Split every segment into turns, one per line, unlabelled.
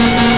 Thank you.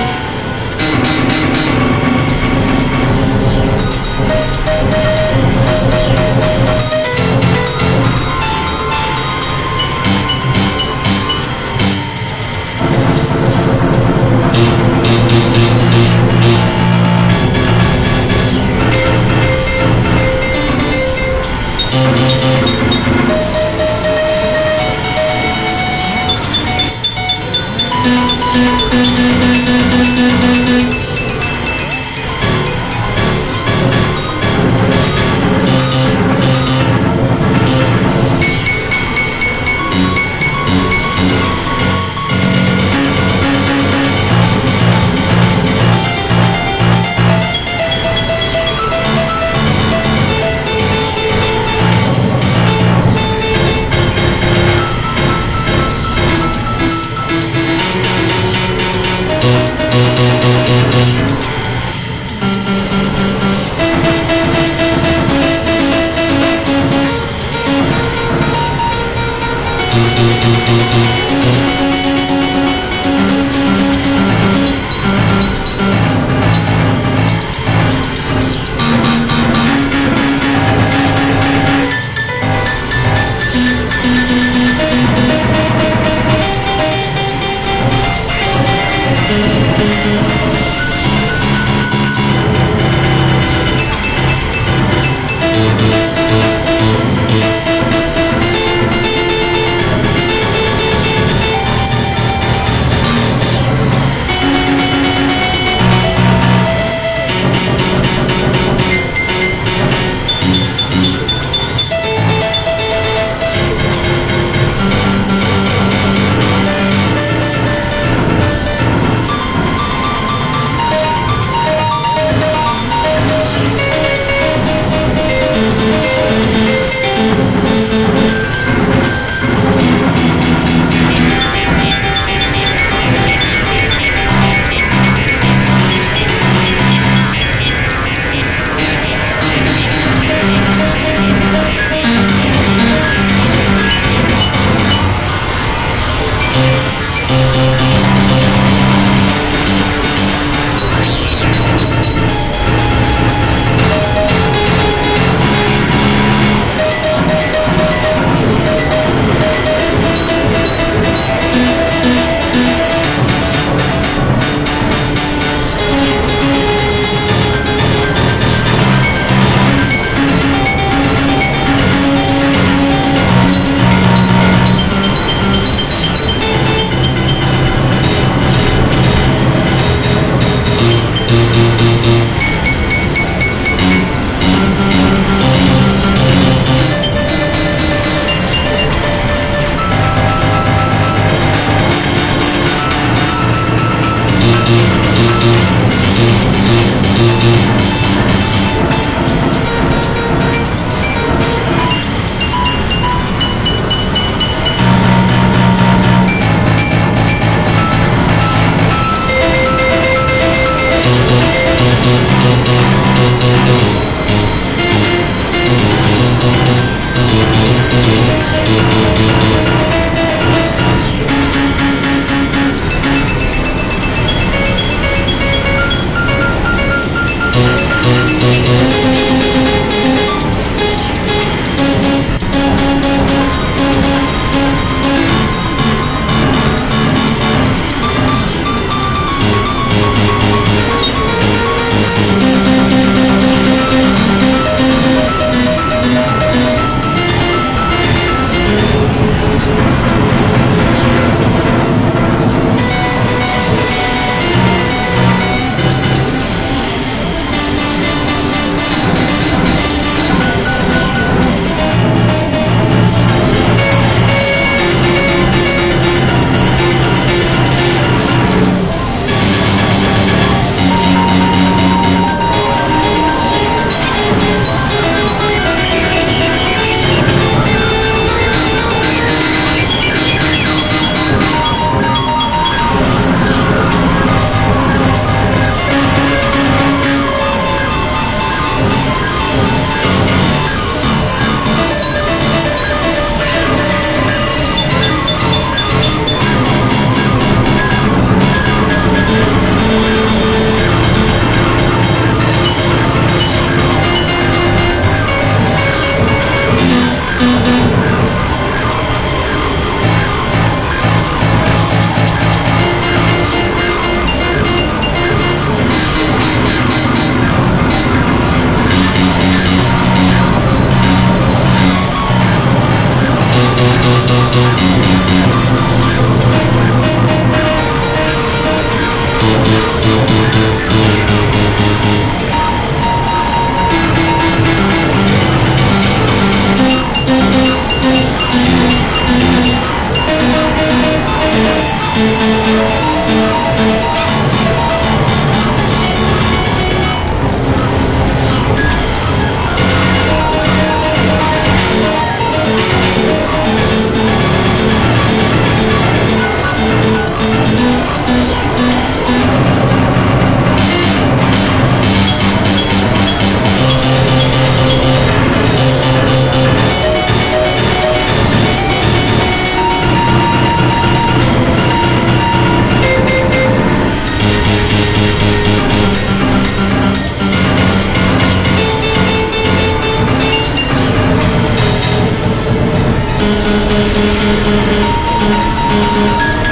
Thank you.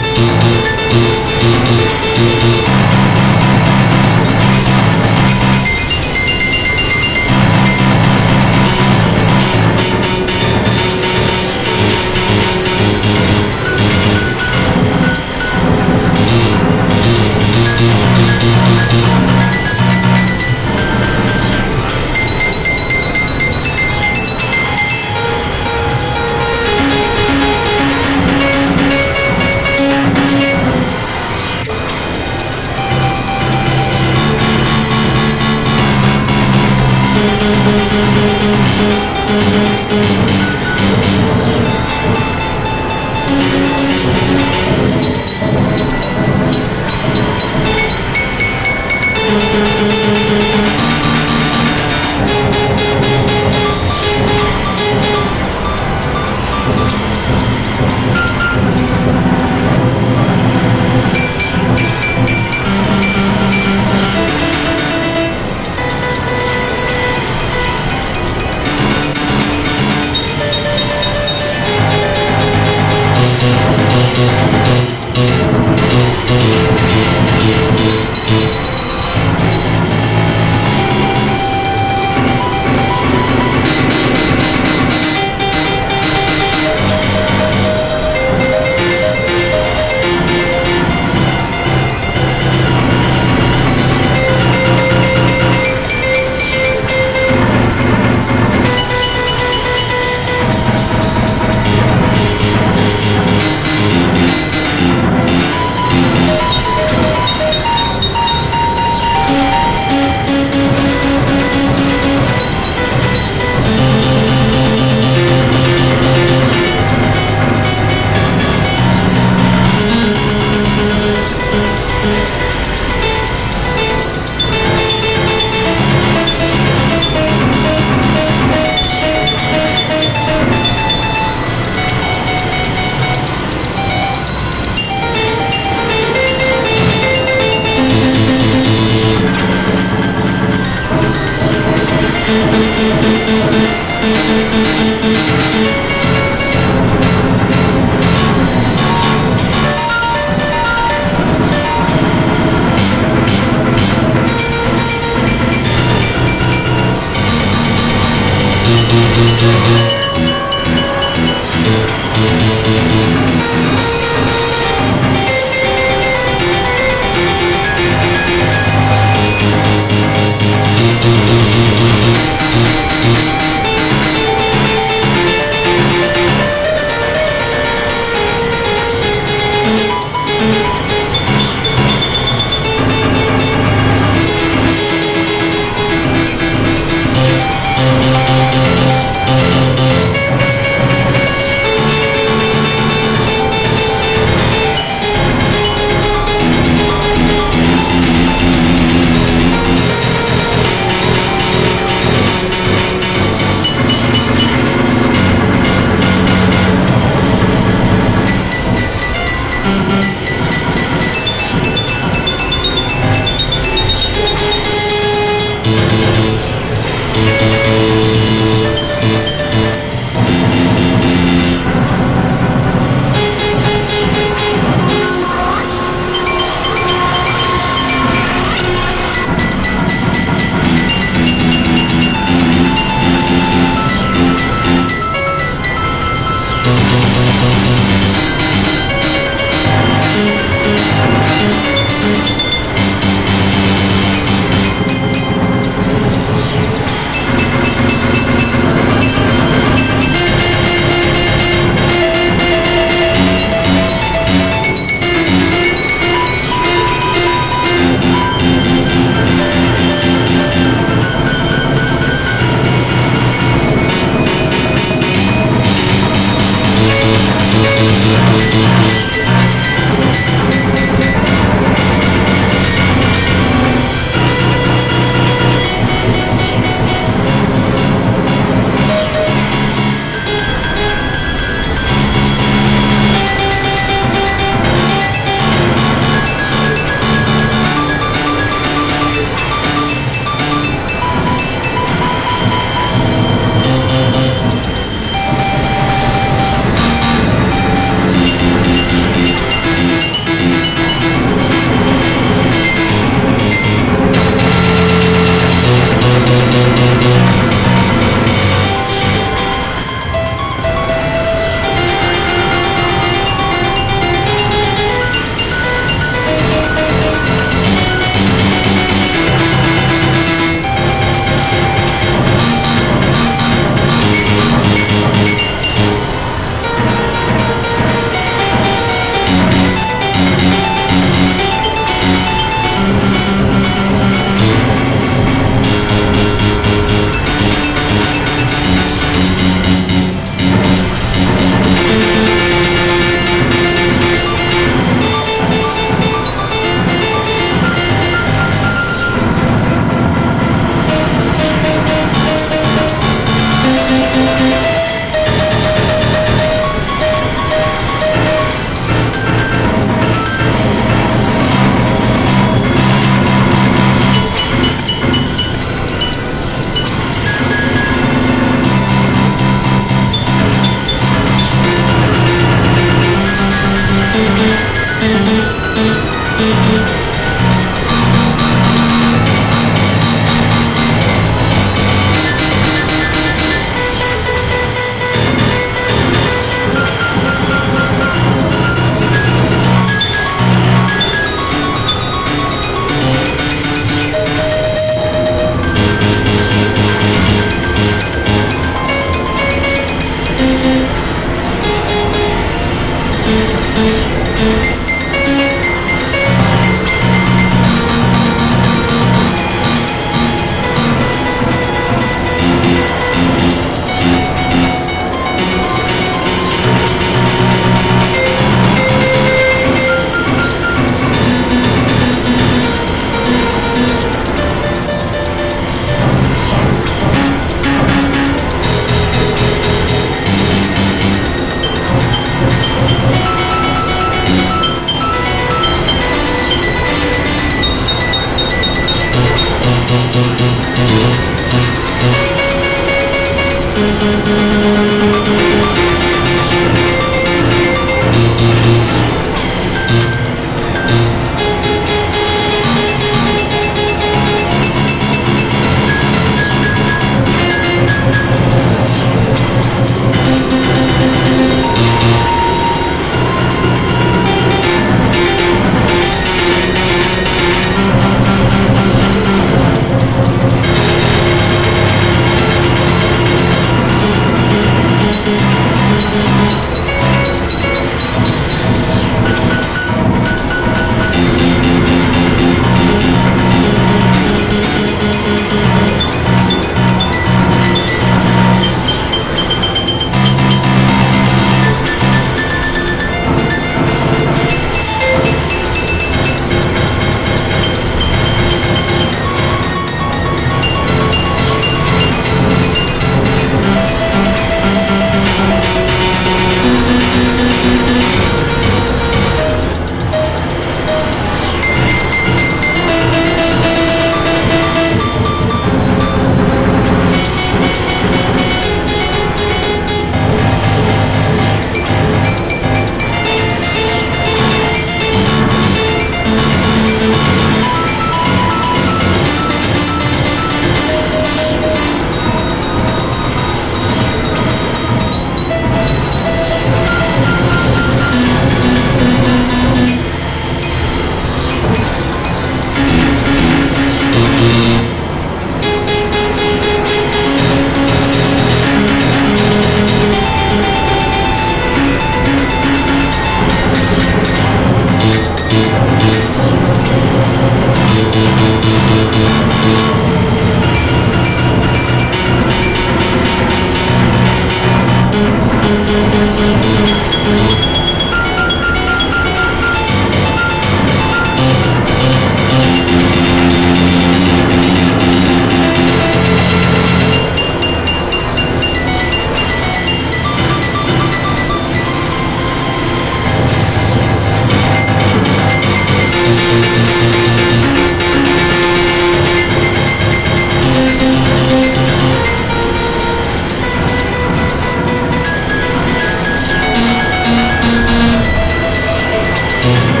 Thank you.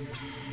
Música